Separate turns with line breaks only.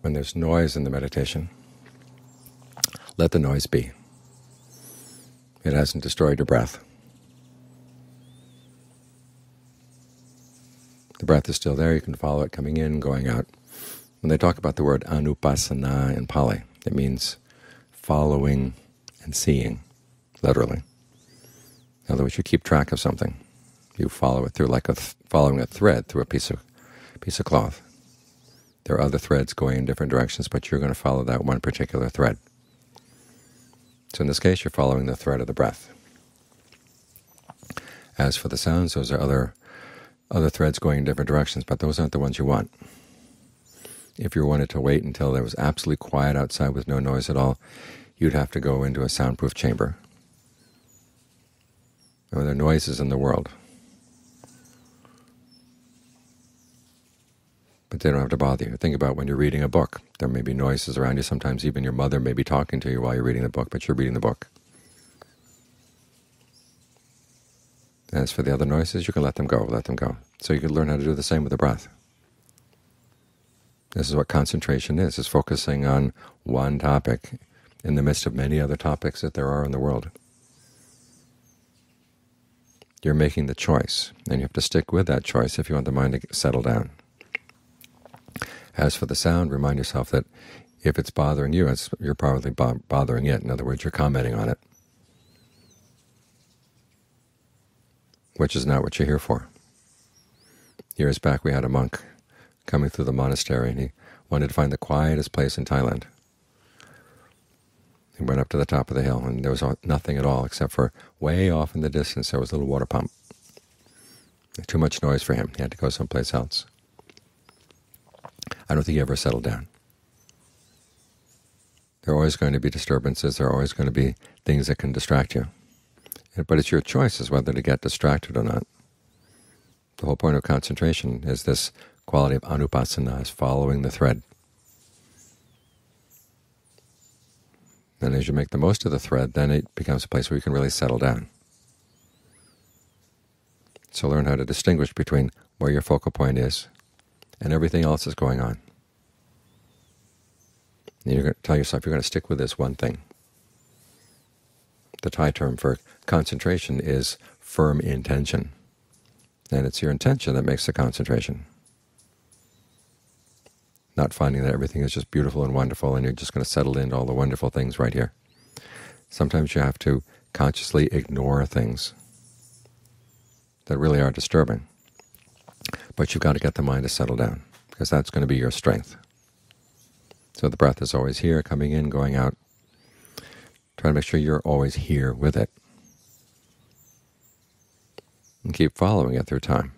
when there's noise in the meditation, let the noise be. It hasn't destroyed your breath. The breath is still there. You can follow it coming in, going out. When they talk about the word anupassana in Pali, it means following and seeing, literally. In other words, you keep track of something. You follow it through like a following a thread through a piece of piece of cloth. There are other threads going in different directions, but you're going to follow that one particular thread. So in this case, you're following the thread of the breath. As for the sounds, those are other other threads going in different directions, but those aren't the ones you want. If you wanted to wait until there was absolutely quiet outside with no noise at all, you'd have to go into a soundproof chamber. There are noises in the world. But they don't have to bother you. Think about when you're reading a book. There may be noises around you. Sometimes even your mother may be talking to you while you're reading the book, but you're reading the book. As for the other noises, you can let them go, let them go. So you can learn how to do the same with the breath. This is what concentration is, is focusing on one topic in the midst of many other topics that there are in the world. You're making the choice, and you have to stick with that choice if you want the mind to settle down. As for the sound, remind yourself that if it's bothering you, it's, you're probably bo bothering it. In other words, you're commenting on it, which is not what you're here for. Years back we had a monk coming through the monastery, and he wanted to find the quietest place in Thailand. He went up to the top of the hill, and there was nothing at all except for way off in the distance there was a little water pump. Too much noise for him. He had to go someplace else. I don't think you ever settle down. There are always going to be disturbances. There are always going to be things that can distract you. But it's your choice as whether to get distracted or not. The whole point of concentration is this quality of anupassana, is following the thread. And as you make the most of the thread, then it becomes a place where you can really settle down. So learn how to distinguish between where your focal point is and everything else is going on. And you're going to tell yourself you're going to stick with this one thing. The Thai term for concentration is firm intention, and it's your intention that makes the concentration. Not finding that everything is just beautiful and wonderful and you're just going to settle into all the wonderful things right here. Sometimes you have to consciously ignore things that really are disturbing. But you've got to get the mind to settle down, because that's going to be your strength. So the breath is always here, coming in, going out. Try to make sure you're always here with it. And keep following it through time.